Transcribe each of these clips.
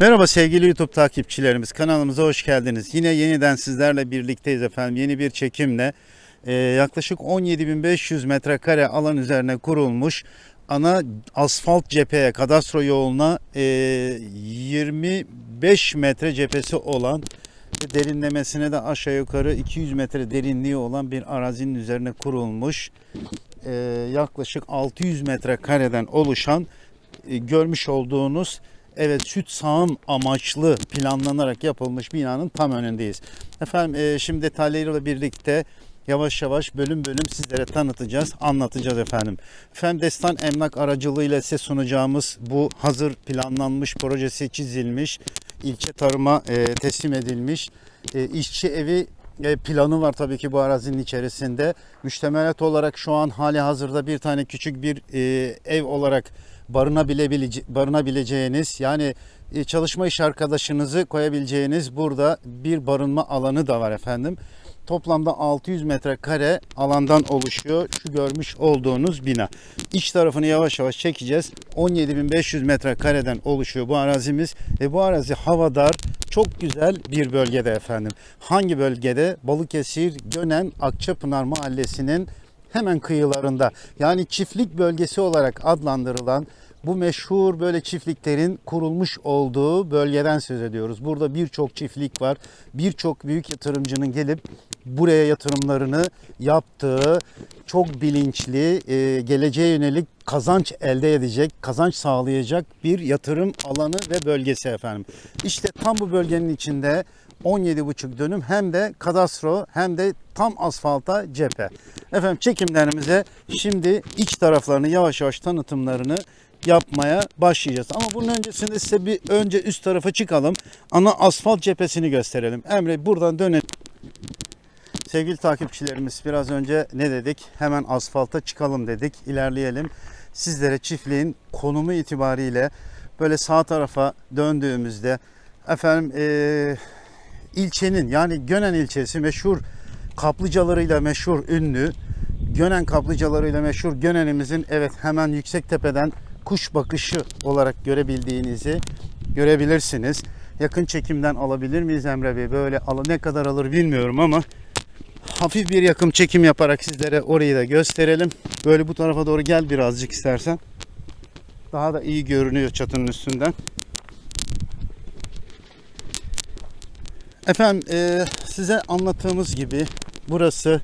Merhaba sevgili YouTube takipçilerimiz. Kanalımıza hoş geldiniz. Yine yeniden sizlerle birlikteyiz efendim. Yeni bir çekimle e, yaklaşık 17.500 metrekare alan üzerine kurulmuş ana asfalt cepheye, kadastro yoluna e, 25 metre cephesi olan derinlemesine de aşağı yukarı 200 metre derinliği olan bir arazinin üzerine kurulmuş e, yaklaşık 600 metrekareden oluşan e, görmüş olduğunuz evet süt sağım amaçlı planlanarak yapılmış binanın tam önündeyiz. Efendim e, şimdi detaylarıyla birlikte yavaş yavaş bölüm bölüm sizlere tanıtacağız, anlatacağız efendim. Efendim Destan Emlak aracılığıyla size sunacağımız bu hazır planlanmış projesi çizilmiş, ilçe tarıma e, teslim edilmiş e, işçi evi e, planı var tabii ki bu arazinin içerisinde. Müştemelat olarak şu an hali hazırda bir tane küçük bir e, ev olarak barınabilece, barınabileceğiniz yani e, çalışma iş arkadaşınızı koyabileceğiniz burada bir barınma alanı da var efendim. Toplamda 600 metrekare alandan oluşuyor şu görmüş olduğunuz bina. İç tarafını yavaş yavaş çekeceğiz. 17.500 metrekareden oluşuyor bu arazimiz. Ve bu arazi havadar çok güzel bir bölgede efendim. Hangi bölgede? Balıkesir, Gönen, Akçapınar mahallesinin hemen kıyılarında. Yani çiftlik bölgesi olarak adlandırılan bu meşhur böyle çiftliklerin kurulmuş olduğu bölgeden söz ediyoruz. Burada birçok çiftlik var. Birçok büyük yatırımcının gelip buraya yatırımlarını yaptığı çok bilinçli, e, geleceğe yönelik kazanç elde edecek, kazanç sağlayacak bir yatırım alanı ve bölgesi efendim. İşte tam bu bölgenin içinde 17,5 dönüm hem de kadastro hem de tam asfalta cephe. Efendim çekimlerimize şimdi iç taraflarını yavaş yavaş tanıtımlarını yapmaya başlayacağız. Ama bunun öncesinde size bir önce üst tarafa çıkalım. Ana asfalt cephesini gösterelim. Emre buradan dönelim. Sevgili takipçilerimiz biraz önce ne dedik? Hemen asfalta çıkalım dedik. İlerleyelim. Sizlere çiftliğin konumu itibariyle böyle sağ tarafa döndüğümüzde efendim e, ilçenin yani Gönen ilçesi meşhur kaplıcalarıyla meşhur ünlü Gönen kaplıcalarıyla meşhur Gönen'imizin evet hemen yüksek tepeden kuş bakışı olarak görebildiğinizi görebilirsiniz. Yakın çekimden alabilir miyiz Emre Bey? Böyle ne kadar alır bilmiyorum ama hafif bir yakın çekim yaparak sizlere orayı da gösterelim. Böyle bu tarafa doğru gel birazcık istersen. Daha da iyi görünüyor çatının üstünden. Efendim e, size anlattığımız gibi burası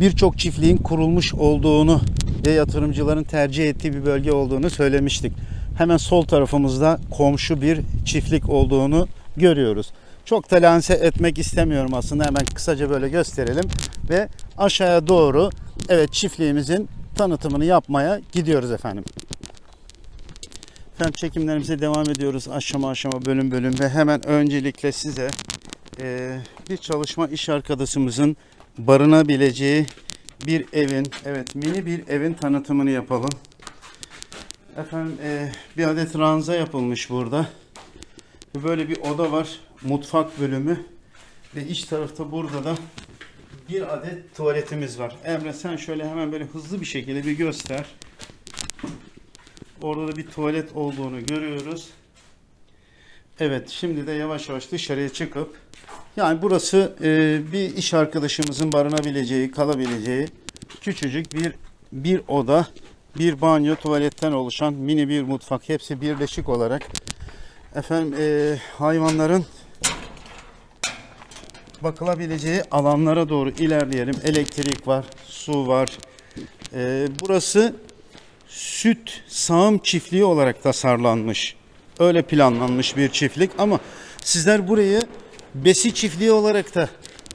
birçok çiftliğin kurulmuş olduğunu ve yatırımcıların tercih ettiği bir bölge olduğunu söylemiştik. Hemen sol tarafımızda komşu bir çiftlik olduğunu görüyoruz. Çok da etmek istemiyorum aslında. Hemen kısaca böyle gösterelim ve aşağıya doğru evet çiftliğimizin tanıtımını yapmaya gidiyoruz efendim. Efendim çekimlerimize devam ediyoruz aşama aşama bölüm bölüm ve hemen öncelikle size e, bir çalışma iş arkadaşımızın barınabileceği bir evin, evet mini bir evin tanıtımını yapalım. Efendim e, bir adet ranza yapılmış burada. Böyle bir oda var, mutfak bölümü ve iç tarafta burada da bir adet tuvaletimiz var. Emre sen şöyle hemen böyle hızlı bir şekilde bir göster. Orada da bir tuvalet olduğunu görüyoruz. Evet şimdi de yavaş yavaş dışarıya çıkıp yani burası e, bir iş arkadaşımızın barınabileceği, kalabileceği küçücük bir bir oda, bir banyo, tuvaletten oluşan mini bir mutfak. Hepsi birleşik olarak efendim e, hayvanların bakılabileceği alanlara doğru ilerleyelim. Elektrik var, su var. E, burası süt sağım çiftliği olarak tasarlanmış. Öyle planlanmış bir çiftlik ama sizler burayı besi çiftliği olarak da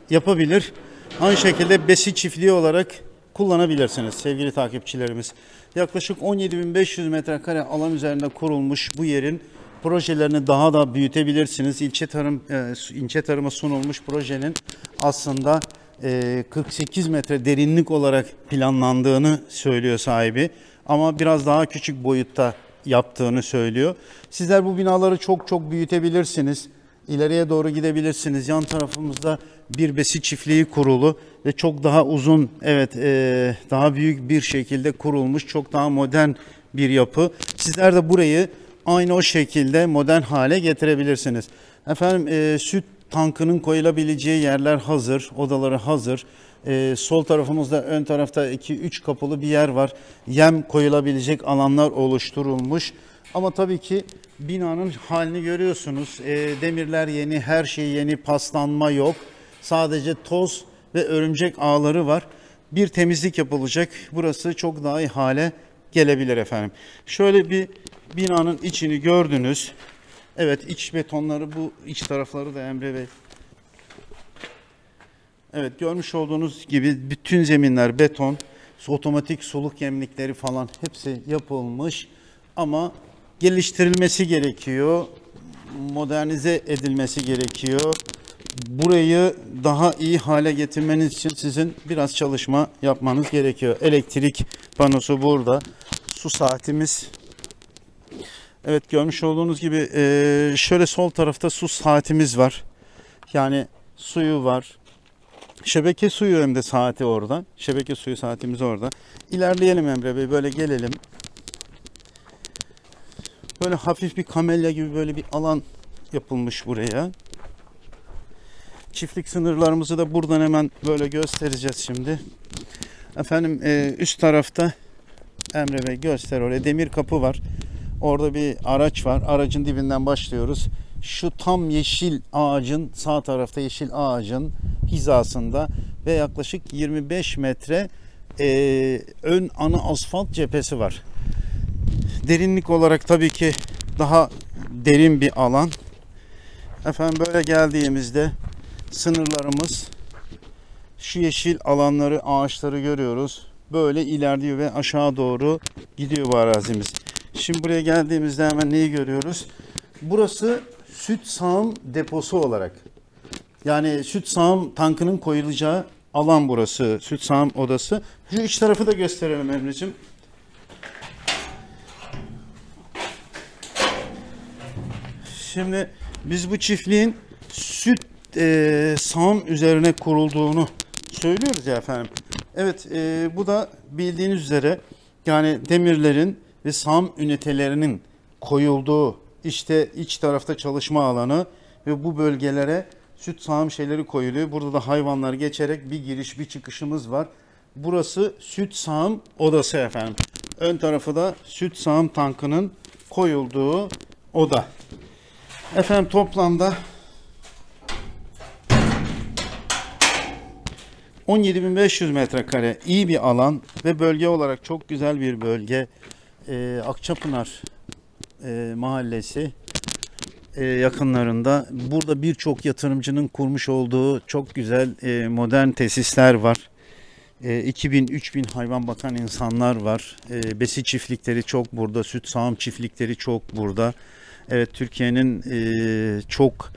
yapabilir. Aynı şekilde besi çiftliği olarak kullanabilirsiniz sevgili takipçilerimiz. Yaklaşık 17.500 metrekare alan üzerinde kurulmuş bu yerin projelerini daha da büyütebilirsiniz. İlçe tarım e, ilçe tarıma sunulmuş projenin aslında 48 e, metre derinlik olarak planlandığını söylüyor sahibi. Ama biraz daha küçük boyutta yaptığını söylüyor. Sizler bu binaları çok çok büyütebilirsiniz. İleriye doğru gidebilirsiniz. Yan tarafımızda bir besi çiftliği kurulu ve çok daha uzun, evet e, daha büyük bir şekilde kurulmuş, çok daha modern bir yapı. Sizler de burayı aynı o şekilde modern hale getirebilirsiniz. Efendim e, süt tankının koyulabileceği yerler hazır, odaları hazır. E, sol tarafımızda ön tarafta 2-3 kapılı bir yer var. Yem koyulabilecek alanlar oluşturulmuş. Ama tabii ki binanın halini görüyorsunuz. E, demirler yeni, her şey yeni, paslanma yok. Sadece toz ve örümcek ağları var. Bir temizlik yapılacak. Burası çok daha iyi hale gelebilir efendim. Şöyle bir binanın içini gördünüz. Evet iç betonları bu iç tarafları da Emre Bey. Evet görmüş olduğunuz gibi bütün zeminler beton. Otomatik soluk yemlikleri falan hepsi yapılmış. Ama geliştirilmesi gerekiyor. Modernize edilmesi gerekiyor. Burayı daha iyi hale getirmeniz için sizin biraz çalışma yapmanız gerekiyor. Elektrik panosu burada. Su saatimiz Evet görmüş olduğunuz gibi şöyle sol tarafta su saatimiz var. Yani suyu var. Şebeke suyu hem de saati orada. Şebeke suyu saatimiz orada. İlerleyelim Emre Bey böyle gelelim. Böyle hafif bir kamelya gibi böyle bir alan yapılmış buraya. Çiftlik sınırlarımızı da buradan hemen böyle göstereceğiz şimdi. Efendim eee, üst tarafta Emre Bey göster oraya demir kapı var. Orada bir araç var. Aracın dibinden başlıyoruz. Şu tam yeşil ağacın sağ tarafta yeşil ağacın hizasında ve yaklaşık 25 metre eee, ön ana asfalt cephesi var. Derinlik olarak tabii ki daha derin bir alan. Efendim böyle geldiğimizde sınırlarımız şu yeşil alanları, ağaçları görüyoruz. Böyle ilerliyor ve aşağı doğru gidiyor bu arazimiz. Şimdi buraya geldiğimizde hemen neyi görüyoruz? Burası süt sağım deposu olarak. Yani süt sağım tankının koyulacağı alan burası. Süt sağım odası. Şu iç tarafı da gösterelim Emre'cim. Şimdi biz bu çiftliğin süt e, sağım üzerine kurulduğunu söylüyoruz ya efendim. Evet e, bu da bildiğiniz üzere yani demirlerin ve sağım ünitelerinin koyulduğu işte iç tarafta çalışma alanı ve bu bölgelere süt sağım şeyleri koyuluyor. Burada da hayvanlar geçerek bir giriş bir çıkışımız var. Burası süt sağım odası efendim. Ön tarafı da süt sağım tankının koyulduğu oda. Efendim toplamda 17.500 metrekare iyi bir alan ve bölge olarak çok güzel bir bölge. Ee, Akçapınar e, mahallesi yakınlarında. Burada birçok yatırımcının kurmuş olduğu çok güzel e, modern tesisler var. E, 2000-3000 hayvan bakan insanlar var. E, besi çiftlikleri çok burada. Süt sağım çiftlikleri çok burada. Evet Türkiye'nin e, çok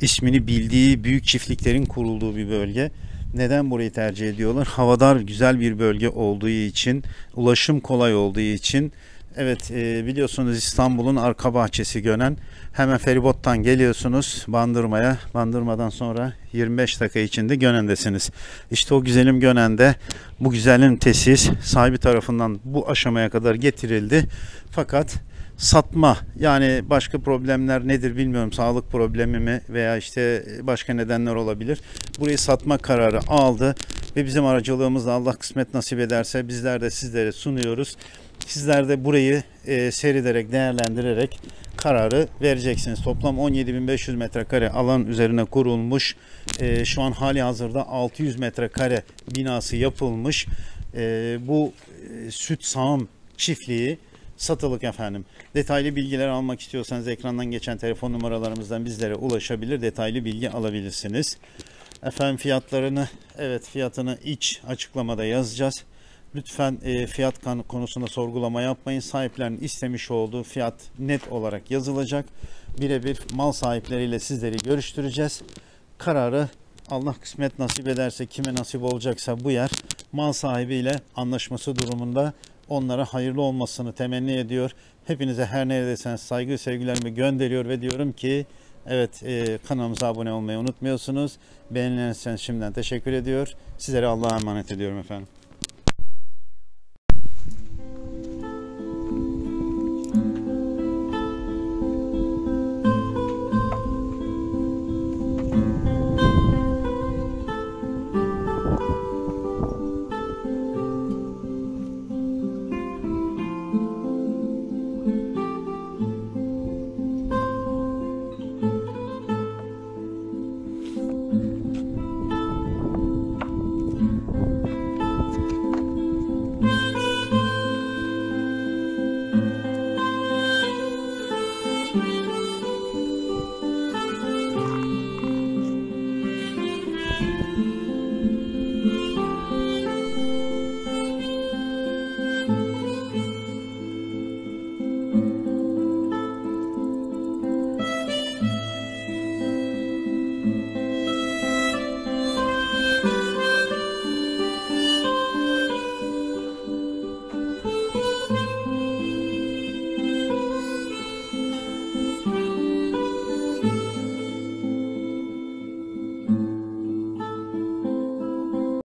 ismini bildiği büyük çiftliklerin kurulduğu bir bölge. Neden burayı tercih ediyorlar? Havadar güzel bir bölge olduğu için, ulaşım kolay olduğu için. Evet e, biliyorsunuz İstanbul'un arka bahçesi Gönen. Hemen feribottan geliyorsunuz Bandırma'ya. Bandırma'dan sonra 25 dakika içinde Gönen'desiniz. İşte o güzelim Gönen'de bu güzelim tesis sahibi tarafından bu aşamaya kadar getirildi. Fakat satma yani başka problemler nedir bilmiyorum sağlık problemi mi veya işte başka nedenler olabilir. Burayı satma kararı aldı ve bizim aracılığımızla Allah kısmet nasip ederse bizler de sizlere sunuyoruz. Sizler de burayı e, seyrederek değerlendirerek kararı vereceksiniz. Toplam 17.500 metrekare alan üzerine kurulmuş. E, şu an hali hazırda 600 metrekare binası yapılmış. E, bu e, süt sağım çiftliği satılık efendim. Detaylı bilgiler almak istiyorsanız ekrandan geçen telefon numaralarımızdan bizlere ulaşabilir. Detaylı bilgi alabilirsiniz. Efendim fiyatlarını evet fiyatını iç açıklamada yazacağız. Lütfen e, fiyat konusunda sorgulama yapmayın. Sahiplerin istemiş olduğu fiyat net olarak yazılacak. Birebir mal sahipleriyle sizleri görüştüreceğiz. Kararı Allah kısmet nasip ederse kime nasip olacaksa bu yer mal sahibiyle anlaşması durumunda onlara hayırlı olmasını temenni ediyor. Hepinize her neredesiniz saygı sevgilerimi gönderiyor ve diyorum ki evet e, kanalımıza abone olmayı unutmuyorsunuz. Beğenirseniz şimdiden teşekkür ediyor. Sizlere Allah'a emanet ediyorum efendim.